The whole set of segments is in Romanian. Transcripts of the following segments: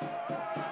あ!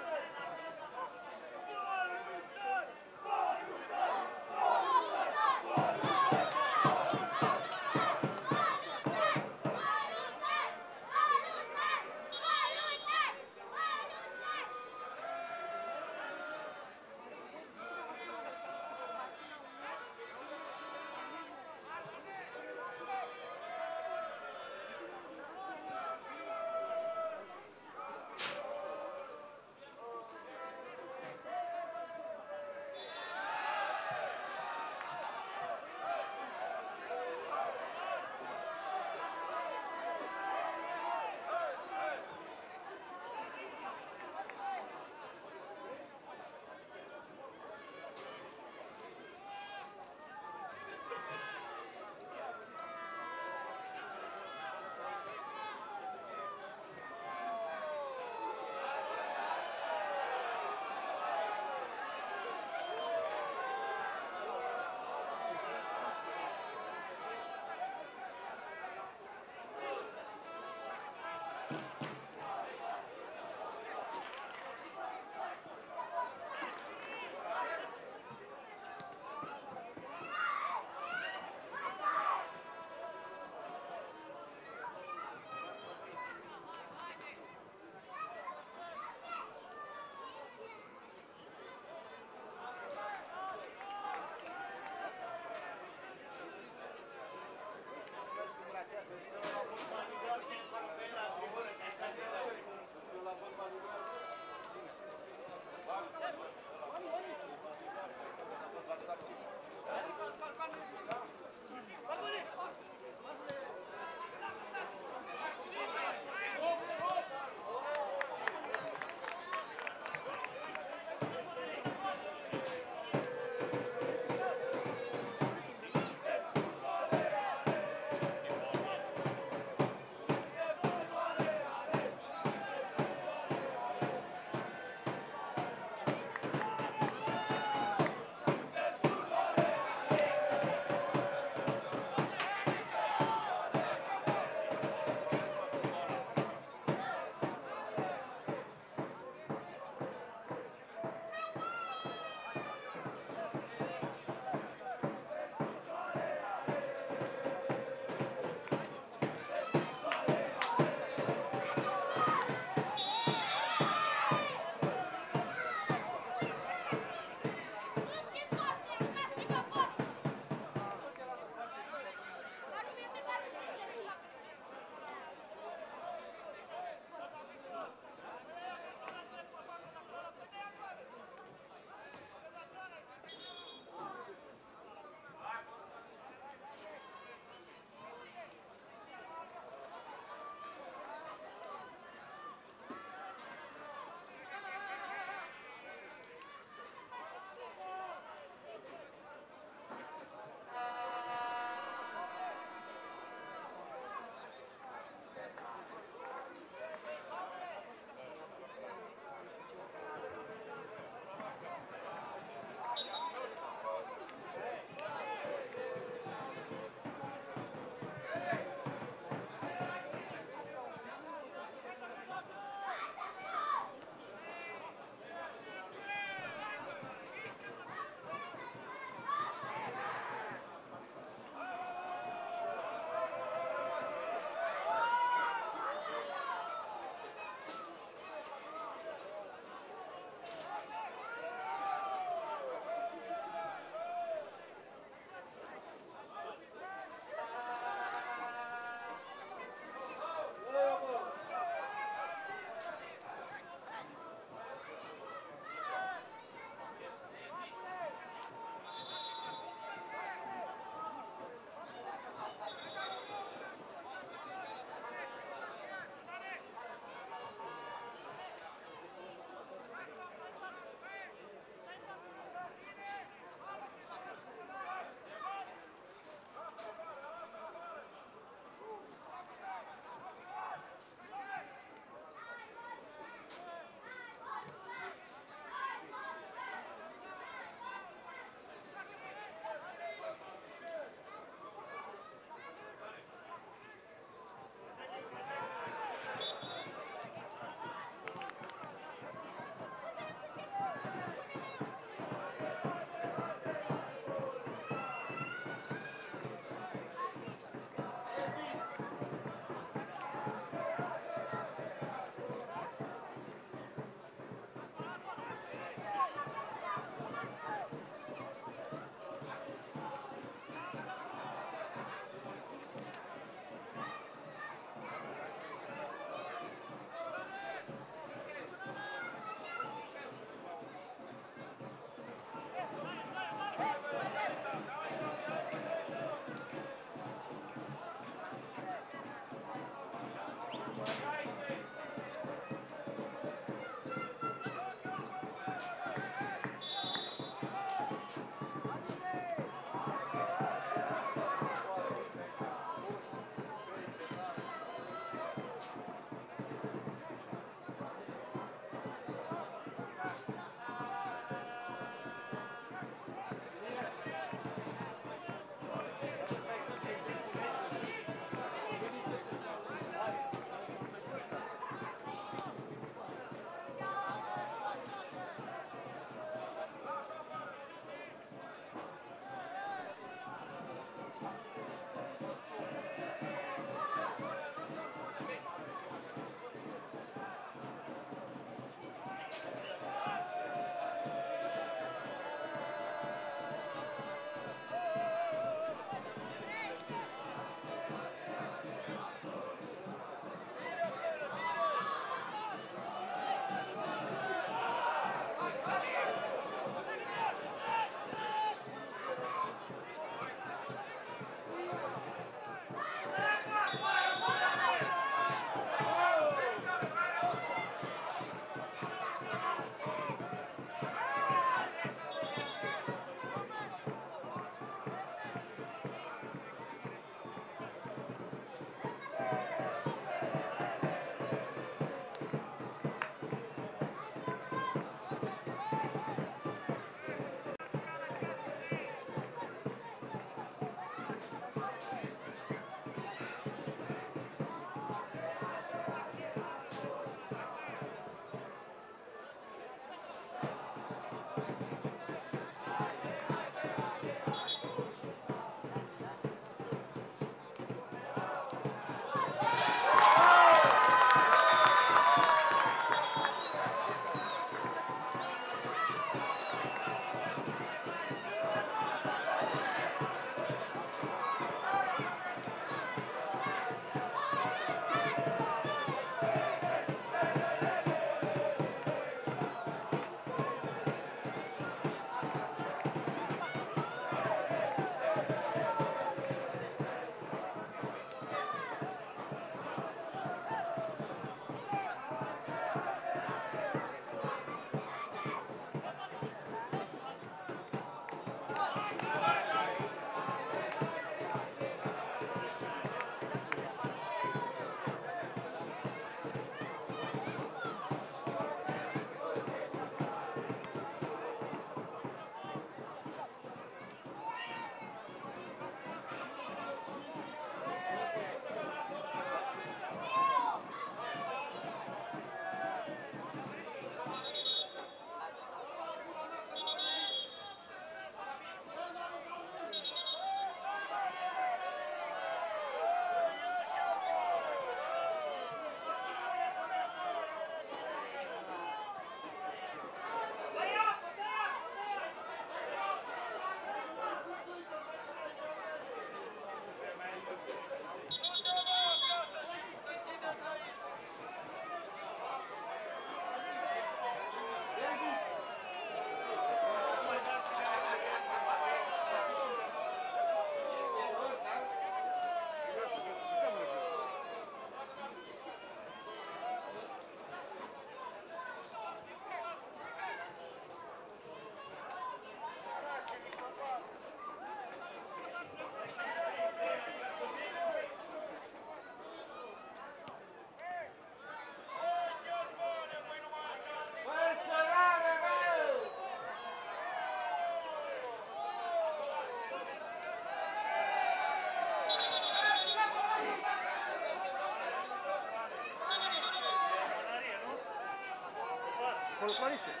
What is it?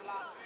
În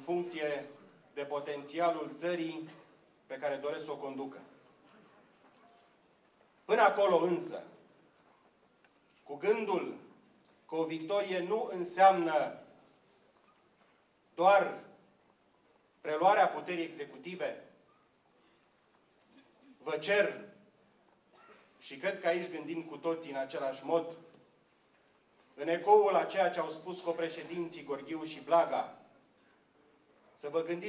funcție de potențialul țării pe care doresc să o conducă. Până acolo însă, cu gândul că o victorie nu înseamnă doar preluarea puterii executive, vă cer, și cred că aici gândim cu toții în același mod, în ecoul a ceea ce au spus copreședinții Gorghiu și Blaga, să vă gândiți